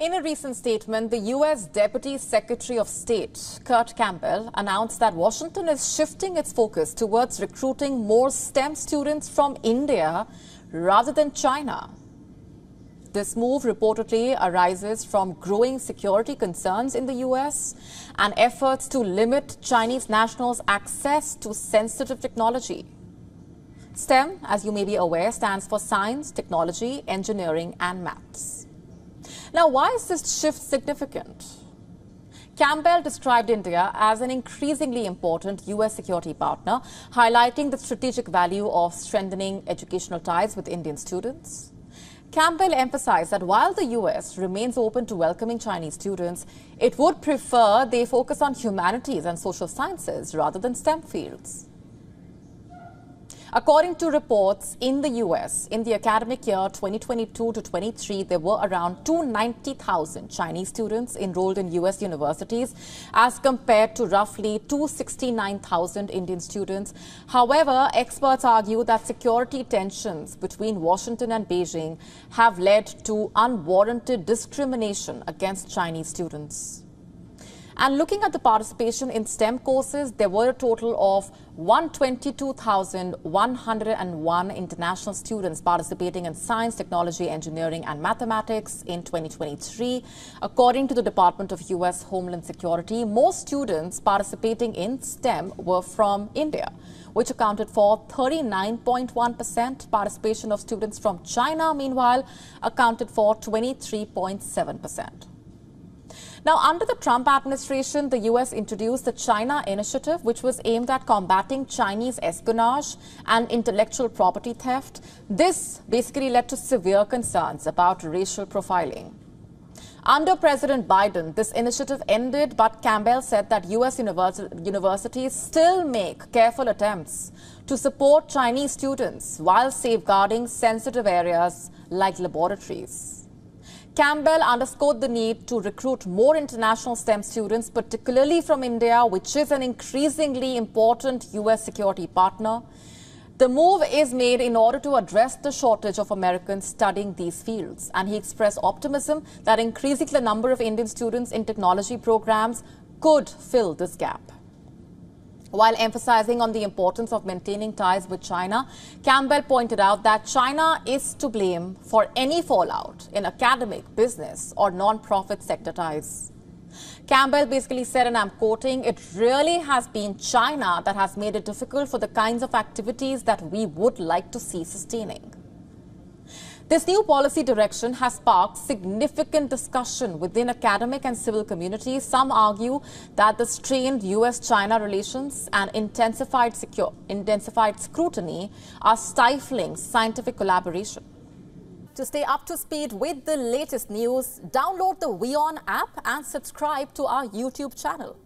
In a recent statement, the U.S. Deputy Secretary of State, Kurt Campbell, announced that Washington is shifting its focus towards recruiting more STEM students from India rather than China. This move reportedly arises from growing security concerns in the U.S. and efforts to limit Chinese nationals' access to sensitive technology. STEM, as you may be aware, stands for science, technology, engineering, and maths. Now, why is this shift significant? Campbell described India as an increasingly important U.S. security partner, highlighting the strategic value of strengthening educational ties with Indian students. Campbell emphasized that while the U.S. remains open to welcoming Chinese students, it would prefer they focus on humanities and social sciences rather than STEM fields. According to reports in the US, in the academic year 2022 to 23, there were around 290,000 Chinese students enrolled in US universities as compared to roughly 269,000 Indian students. However, experts argue that security tensions between Washington and Beijing have led to unwarranted discrimination against Chinese students. And looking at the participation in STEM courses, there were a total of 122,101 international students participating in science, technology, engineering, and mathematics in 2023. According to the Department of U.S. Homeland Security, most students participating in STEM were from India which accounted for 39.1%. Participation of students from China, meanwhile, accounted for 23.7%. Now, under the Trump administration, the U.S. introduced the China Initiative, which was aimed at combating Chinese espionage and intellectual property theft. This basically led to severe concerns about racial profiling. Under President Biden, this initiative ended, but Campbell said that U.S. universities still make careful attempts to support Chinese students while safeguarding sensitive areas like laboratories. Campbell underscored the need to recruit more international STEM students, particularly from India, which is an increasingly important U.S. security partner. The move is made in order to address the shortage of Americans studying these fields. And he expressed optimism that increasing the number of Indian students in technology programs could fill this gap. While emphasizing on the importance of maintaining ties with China, Campbell pointed out that China is to blame for any fallout in academic, business, or non-profit sector ties. Campbell basically said, and I'm quoting, it really has been China that has made it difficult for the kinds of activities that we would like to see sustaining. This new policy direction has sparked significant discussion within academic and civil communities. Some argue that the strained U.S.-China relations and intensified, secure, intensified scrutiny are stifling scientific collaboration. To stay up to speed with the latest news, download the WION app and subscribe to our YouTube channel.